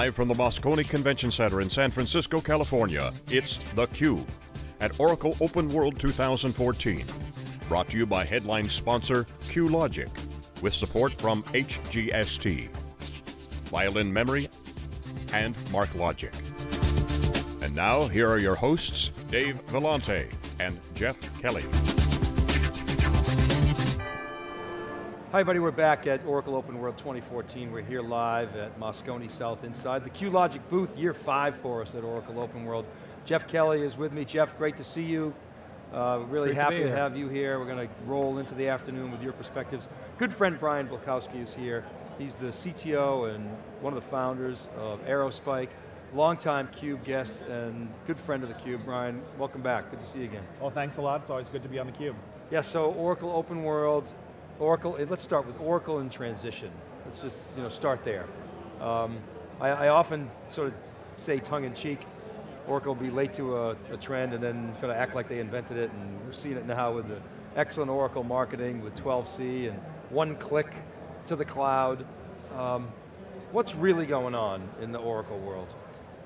Live from the Moscone Convention Center in San Francisco, California, it's theCUBE at Oracle Open World 2014. Brought to you by headline sponsor QLogic, with support from HGST, Violin Memory, and MarkLogic. And now, here are your hosts, Dave Vellante and Jeff Kelly. Hi everybody, we're back at Oracle Open World 2014. We're here live at Moscone South inside the QLogic booth, year five for us at Oracle Open World. Jeff Kelly is with me. Jeff, great to see you. Uh, really great happy to, to, have you here. We're going to roll into the afternoon with your perspectives. Good friend Brian Bulkowski is here. He's the CTO and one of the founders of Aerospike, longtime CUBE guest and good friend of the CUBE. Brian, welcome back, good to see you again. Well, thanks a lot, it's always good to be on the Cube. Yeah, so Oracle Open World, Oracle, eh, let's start with Oracle in transition. Let's just you know, start there. Um, I, I, often sort of say tongue in cheek, Oracle will be late to a, a, trend and then kind of act like they invented it and we're seeing it now with the excellent Oracle marketing with 12c and one click to the cloud. Um, what's really going on in the Oracle world?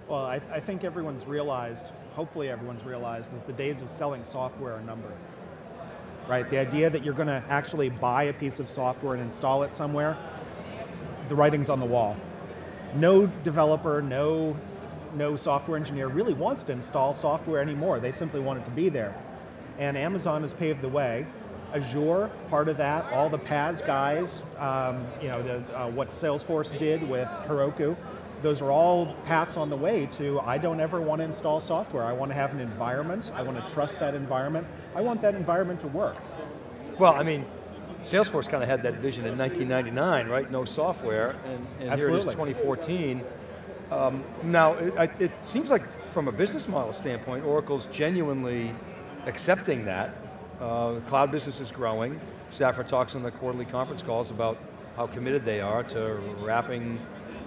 Well, I, I think everyone's realized, hopefully everyone's realized that the days of selling software are numbered right? The idea that you're going to actually buy a piece of software and install it somewhere, the writing's on the wall. No developer, no, no software engineer really wants to install software anymore. They simply want it to be there. And Amazon has paved the way. Azure, part of that, all the PaaS guys, um, you know, the, uh, what Salesforce did with Heroku, those are all paths on the way to, I don't ever want to install software. I want to have an environment, I want to trust that environment, I want that environment to work. Well, I mean, Salesforce kind of had that vision in 1999, right? No software, and, and here it is 2014. Um, now, it, it, seems like from a business model standpoint, Oracle's genuinely accepting that. Uh, cloud business is growing. Safra talks on the quarterly conference calls about how committed they are to wrapping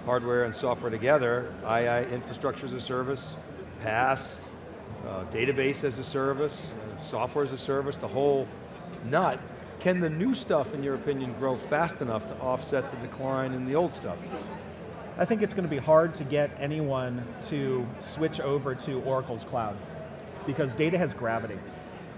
hardware and software together, II infrastructure as a service, PaaS, uh, database as a service, software as a service, the whole nut. Can the new stuff, in your opinion, grow fast enough to offset the decline in the old stuff? I think it's going to be hard to get anyone to switch over to Oracle's cloud because data has gravity.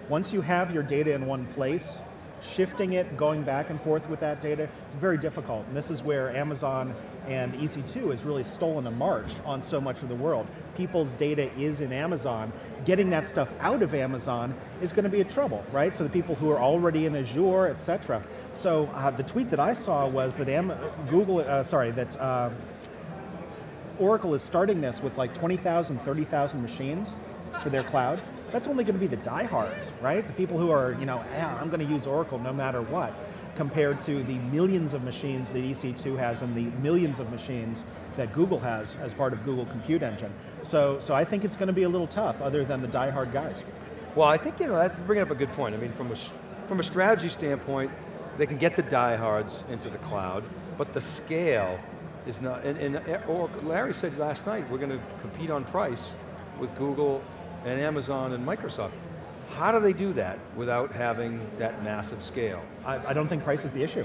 Once you have your data in one place, shifting it, going back and forth with that data, it's very difficult. And this is where Amazon and EC2 has really stolen a march on so much of the world. People's data is in Amazon. Getting that stuff out of Amazon is going to be a trouble, right? So the people who are already in Azure, et cetera. So uh, the tweet that I saw was that Am Google, uh, sorry, that uh, Oracle is starting this with like 20,000, 30,000 machines for their cloud that's only going to be the diehards, right? The people who are, you know, yeah, I'm going to use Oracle no matter what, compared to the millions of machines that EC2 has and the millions of machines that Google has as part of Google Compute Engine. So, so I think it's going to be a little tough other than the diehard guys. Well, I think, you know, that bringing up a good point. I mean, from a, from a strategy standpoint, they can get the diehards into the cloud, but the scale is not, and, and uh, or Larry said last night, we're going to compete on price with Google and Amazon and Microsoft. How do they do that without having that massive scale? I, I don't think price is the issue.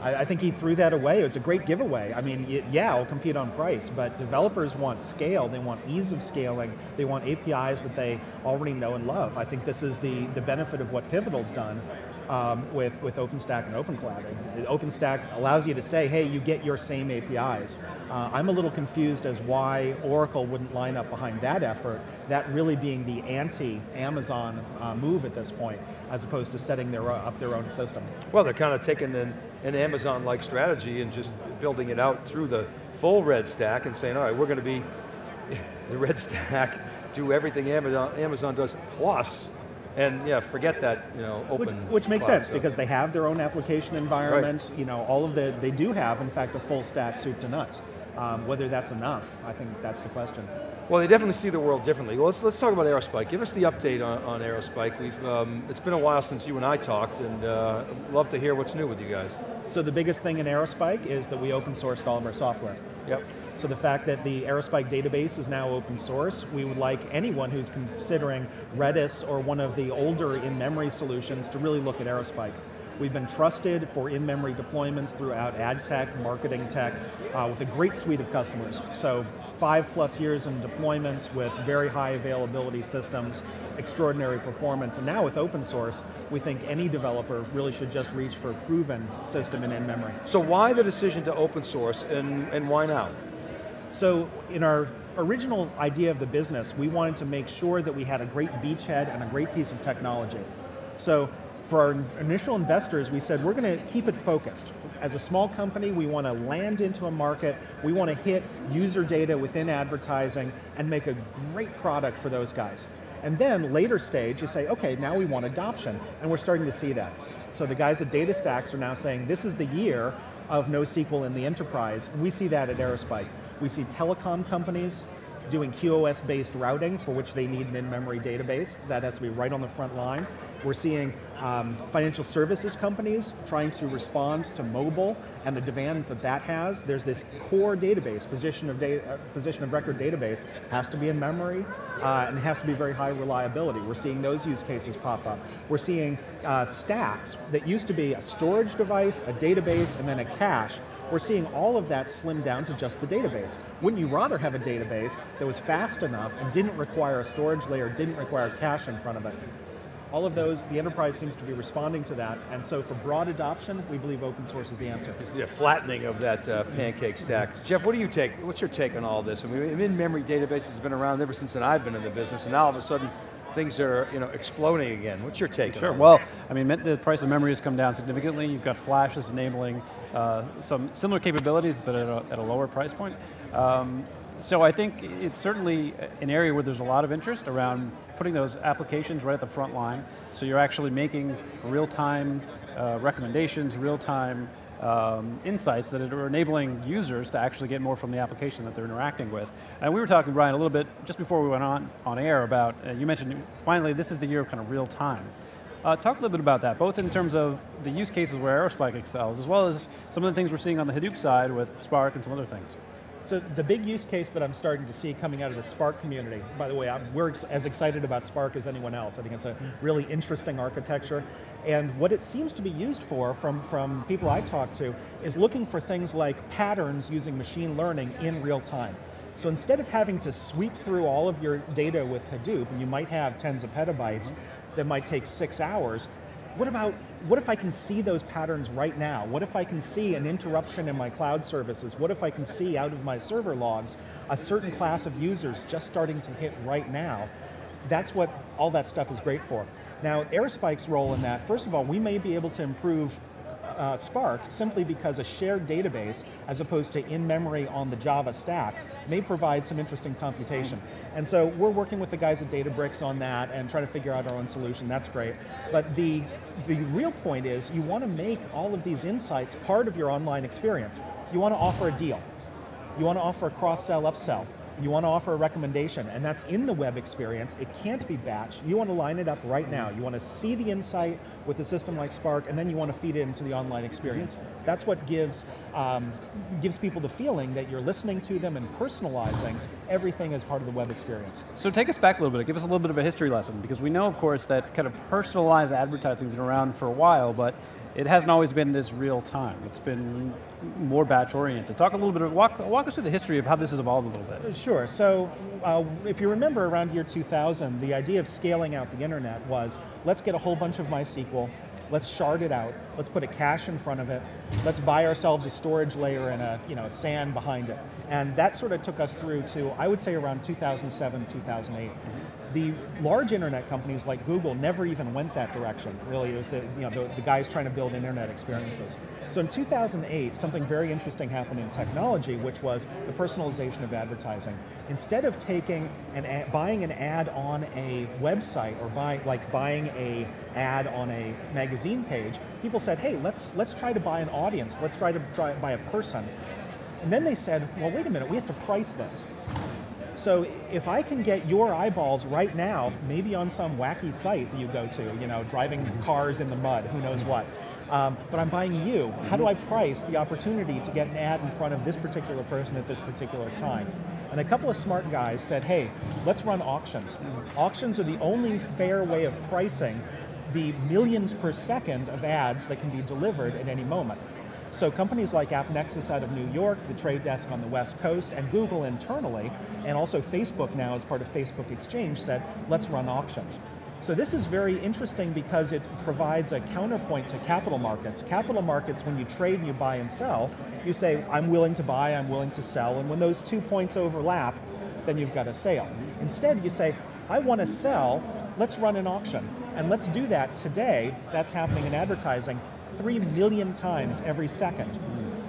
I, I, think he threw that away. It was a great giveaway. I mean, it, yeah, I'll compete on price, but developers want scale, they want ease of scaling, they want APIs that they already know and love. I think this is the, the benefit of what Pivotal's done um, with, with OpenStack and OpenCloud. OpenStack allows you to say, hey, you get your same APIs. Uh, I'm a little confused as why Oracle wouldn't line up behind that effort, that really being the anti-Amazon uh, move at this point, as opposed to setting their, uh, up their own system. Well, they're kind of taking an, an Amazon-like strategy and just building it out through the full red stack and saying, all right, we're going to be the red stack, do everything Amazon, Amazon does, plus and yeah, forget that, you know, open. Which, which makes sense stuff. because they have their own application environment. Right. You know, all of the they do have, in fact, a full stack soup to nuts. Um, whether that's enough, I think that's the question. Well, they definitely see the world differently. Well, let's, let's talk about Aerospike. Give us the update on, on Aerospike. We've, um, it's been a while since you and I talked, and uh, love to hear what's new with you guys. So the biggest thing in Aerospike is that we open sourced all of our software. Yep. So the fact that the Aerospike database is now open source, we would like anyone who's considering Redis or one of the older in-memory solutions to really look at Aerospike. We've been trusted for in-memory deployments throughout ad tech, marketing tech, uh, with a great suite of customers. So five plus years in deployments with very high availability systems, extraordinary performance, and now with open source, we think any developer really should just reach for a proven system in in-memory. So why the decision to open source, and, and why now? So in our original idea of the business, we wanted to make sure that we had a great beachhead and a great piece of technology. So for our initial investors, we said we're going to keep it focused. As a small company, we want to land into a market, we want to hit user data within advertising and make a great product for those guys. And then later stage, you say, okay, now we want adoption, and we're starting to see that. So the guys at DataStax are now saying, this is the year of NoSQL in the enterprise. We see that at Aerospike. We see telecom companies doing QoS-based routing for which they need an in-memory database. That has to be right on the front line. We're seeing um, financial services companies trying to respond to mobile and the demands that that has. There's this core database, position of, data, uh, position of record database, has to be in memory uh, and has to be very high reliability. We're seeing those use cases pop up. We're seeing uh, stacks that used to be a storage device, a database, and then a cache we're seeing all of that slim down to just the database. Wouldn't you rather have a database that was fast enough and didn't require a storage layer, didn't require cache in front of it? All of those, the enterprise seems to be responding to that, and so for broad adoption, we believe open source is the answer. It's the flattening of that uh, pancake stack. Jeff, what do you take, what's your take on all this? I mean, in-memory database has been around ever since I've been in the business, and now all of a sudden, things are you know, exploding again. What's your take Sure, well, I mean, the price of memory has come down significantly. You've got Flash that's enabling uh, some similar capabilities, but at a, at a lower price point. Um, so I think it's certainly an area where there's a lot of interest around putting those applications right at the front line. So you're actually making real-time uh, recommendations, real-time um, insights that are enabling users to actually get more from the application that they're interacting with. And we were talking, Brian, a little bit just before we went on, on air about, uh, you mentioned finally this is the year of kind of real time. Uh, talk a little bit about that, both in terms of the use cases where Aerospike excels, as well as some of the things we're seeing on the Hadoop side with Spark and some other things. So the big use case that I'm starting to see coming out of the Spark community, by the way, I'm, we're ex as excited about Spark as anyone else. I think it's a really interesting architecture. And what it seems to be used for from, from people I talk to is looking for things like patterns using machine learning in real time. So instead of having to sweep through all of your data with Hadoop, and you might have tens of petabytes, that might take six hours, what about, what if I can see those patterns right now? What if I can see an interruption in my cloud services? What if I can see out of my server logs a certain class of users just starting to hit right now? That's what all that stuff is great for. Now, Aerospike's role in that, first of all, we may be able to improve uh, Spark simply because a shared database, as opposed to in-memory on the Java stack, may provide some interesting computation. And so we're working with the guys at Databricks on that and trying to figure out our own solution, that's great. But the, the real point is you want to make all of these insights part of your online experience. You want to offer a deal. You want to offer a cross-sell, upsell you want to offer a recommendation, and that's in the web experience. It can't be batched. You want to line it up right now. You want to see the insight with a system like Spark, and then you want to feed it into the online experience. That's what gives, um, gives people the feeling that you're listening to them and personalizing everything as part of the web experience. So take us back a little bit, give us a little bit of a history lesson, because we know, of course, that kind of personalized advertising has been around for a while, but it hasn't always been this real time. It's been more batch oriented. Talk a little bit, of, walk, walk us through the history of how this has evolved a little bit. Sure, so uh, if you remember around year 2000, the idea of scaling out the internet was, let's get a whole bunch of MySQL, let's shard it out, let's put a cache in front of it, let's buy ourselves a storage layer and a, you know, SAN behind it. And that sort of took us through to, I would say around 2007, 2008. The large internet companies like Google never even went that direction. Really, it was the, you know, the, the guys trying to build internet experiences. So in 2008, something very interesting happened in technology, which was the personalization of advertising. Instead of taking and buying an ad on a website or buying, like buying a ad on a magazine page, people said, hey, let's, let's try to buy an audience, let's try to try, buy a person. And then they said, well, wait a minute, we have to price this. So if I can get your eyeballs right now, maybe on some wacky site that you go to, you know, driving mm-hmm. cars in the mud, who knows what, um, but I'm buying you, how do I price the opportunity to get an ad in front of this particular person at this particular time? And a couple of smart guys said, hey, let's run auctions. Mm-hmm. Auctions are the only fair way of pricing the millions per second of ads that can be delivered at any moment. So companies like AppNexus out of New York, the Trade Desk on the West Coast, and Google internally, and also Facebook now as part of Facebook Exchange said, let's run auctions. So this is very interesting because it provides a counterpoint to capital markets. Capital markets, when you trade and you buy and sell, you say, I'm willing to buy, I'm willing to sell, and when those two points overlap, then you've got a sale. Instead, you say, I want to sell, let's run an auction. And let's do that today, that's happening in advertising, three million times every second,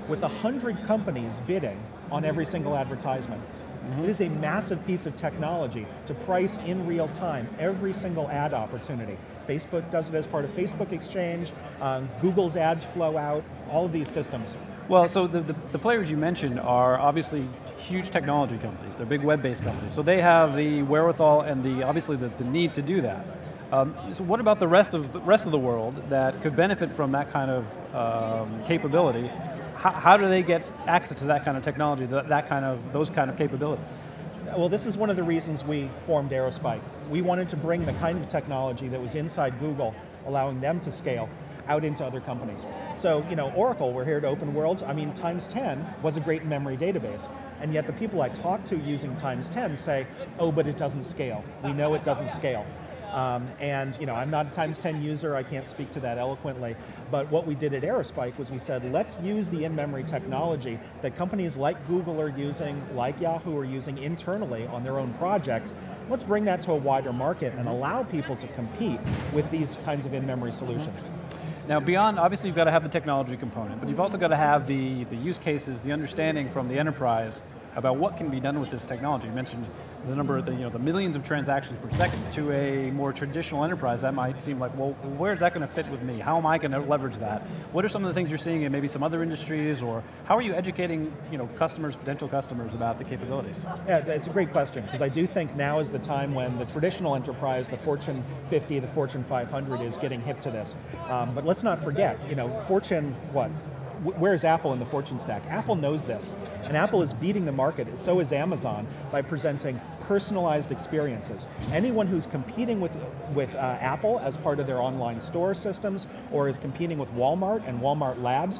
with 100 companies bidding on every single advertisement. Mm -hmm. It is a massive piece of technology to price in real time every single ad opportunity. Facebook does it as part of Facebook Exchange, um, Google's ads flow out, all of these systems. Well, so the, the, the, players you mentioned are obviously huge technology companies. They're big web-based companies. So they have the wherewithal and the obviously the, the need to do that. Um, so what about the rest of the rest of the world that could benefit from that kind of um, capability? How, how, do they get access to that kind of technology, that, that kind of those kind of capabilities? Well, this is one of the reasons we formed Aerospike. We wanted to bring the kind of technology that was inside Google, allowing them to scale out into other companies. So, you know, Oracle, we're here to Open World. I mean, TimesTen was a great memory database. And yet the people I talk to using TimesTen say, oh, but it doesn't scale. We know it doesn't scale. Um, and you know, I'm not a TimesTen user, I can't speak to that eloquently, but what we did at Aerospike was we said, let's use the in-memory technology that companies like Google are using, like Yahoo are using internally on their own projects, let's bring that to a wider market and allow people to compete with these kinds of in-memory solutions. Now beyond, obviously you've got to have the technology component, but you've also got to have the, the use cases, the understanding from the enterprise about what can be done with this technology. You mentioned the number of the, you know, the millions of transactions per second. To a more traditional enterprise, that might seem like, well, where's that going to fit with me? How am I going to leverage that? What are some of the things you're seeing in maybe some other industries, or how are you educating you know, customers, potential customers about the capabilities? Yeah, it's a great question, because I do think now is the time when the traditional enterprise, the Fortune 50, the Fortune 500 is getting hip to this. Um, but let's not forget, you know, Fortune, what, where's Apple in the fortune stack? Apple knows this, and Apple is beating the market, so is Amazon, by presenting personalized experiences. Anyone who's competing with, with uh, Apple as part of their online store systems, or is competing with Walmart and Walmart Labs,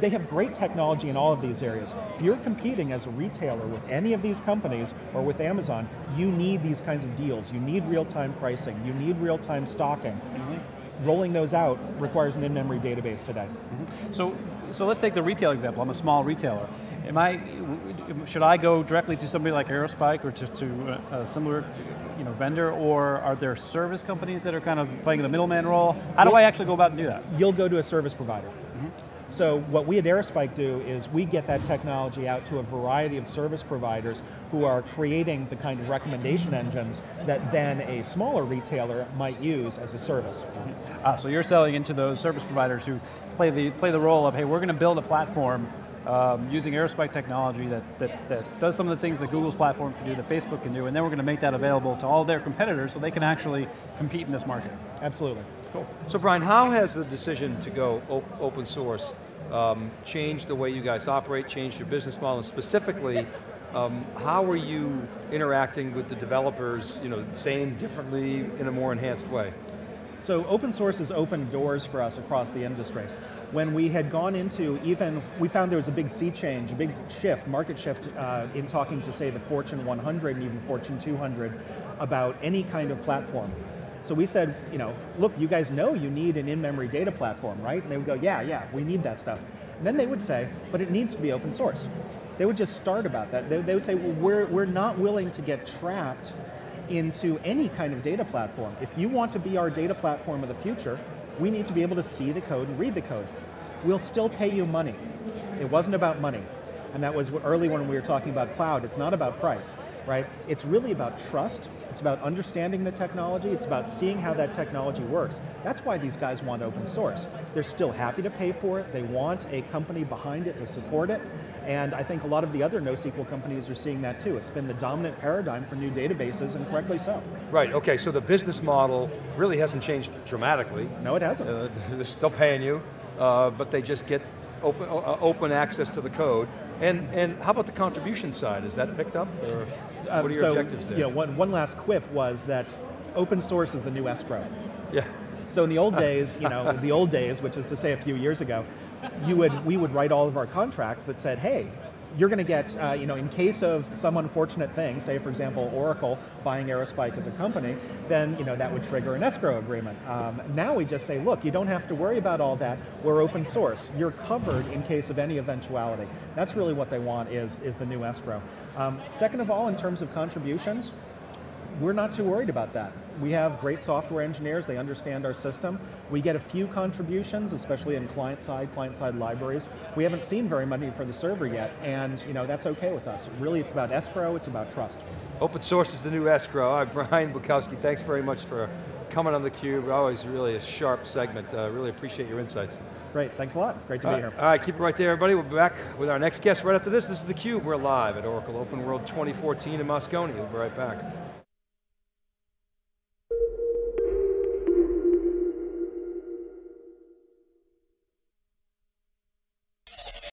they have great technology in all of these areas. If you're competing as a retailer with any of these companies or with Amazon, you need these kinds of deals. You need real-time pricing. You need real-time stocking. Mm -hmm rolling those out requires an in-memory database today. Mm -hmm. So, so let's take the retail example. I'm a small retailer. Am I, should I go directly to somebody like Aerospike or to, to a, similar you know, vendor, or are there service companies that are kind of playing the middleman role? How do I actually go about and do that? You'll go to a service provider. Mm -hmm. So what we at Aerospike do is we get that technology out to a variety of service providers who are creating the kind of recommendation engines that then a smaller retailer might use as a service. Ah, so you're selling into those service providers who play the, play the role of, hey, we're going to build a platform um, using Aerospike technology that, that, that does some of the things that Google's platform can do, that Facebook can do, and then we're going to make that available to all their competitors so they can actually compete in this market. Absolutely. Cool. So Brian, how has the decision to go op open source um, changed the way you guys operate, changed your business model, and specifically, um, how are you interacting with the developers, you know, same, differently, in a more enhanced way? So open source has opened doors for us across the industry. When we had gone into even, we found there was a big sea change, a big shift, market shift uh, in talking to say the Fortune 100 and even Fortune 200 about any kind of platform. So we said, you know, look, you guys know you need an in-memory data platform, right? And they would go, yeah, yeah, we need that stuff. And then they would say, but it needs to be open source. They would just start about that. They, they would say, well, we're, we're not willing to get trapped into any kind of data platform. If you want to be our data platform of the future, we need to be able to see the code and read the code. We'll still pay you money. It wasn't about money. And that was early when we were talking about cloud. It's not about price, right? It's really about trust it's about understanding the technology, it's about seeing how that technology works. That's why these guys want open source. They're still happy to pay for it, they want a company behind it to support it, and I think a lot of the other NoSQL companies are seeing that too. It's been the dominant paradigm for new databases, and correctly so. Right, okay, so the business model really hasn't changed dramatically. No, it hasn't. Uh, they're still paying you, uh, but they just get open, uh, open access to the code. And, and how about the contribution side? Is that picked up? Or? Um, what are your so, objectives there? You know, one, one last quip was that open source is the new escrow. Yeah. So in the old days, you know, the old days, which is to say a few years ago, you would, we would write all of our contracts that said, hey, you're going to get, uh, you know, in case of some unfortunate thing, say for example Oracle buying Aerospike as a company, then you know that would trigger an escrow agreement. Um, now we just say, look, you don't have to worry about all that. We're open source. You're covered in case of any eventuality. That's really what they want is, is the new escrow. Um, second of all, in terms of contributions, we're not too worried about that. We have great software engineers, they understand our system. We get a few contributions, especially in client-side, client-side libraries. We haven't seen very many for the server yet, and you know that's okay with us. Really, it's about escrow, it's about trust. Open source is the new escrow. All right, Brian Bulkowski, thanks very much for coming on theCUBE. Always really a sharp segment. Uh, really appreciate your insights. Great, thanks a lot. Great to be here. All right, keep it right there, everybody. We'll be back with our next guest right after this. This is theCUBE. We're live at Oracle Open World 2014 in Moscone. We'll be right back.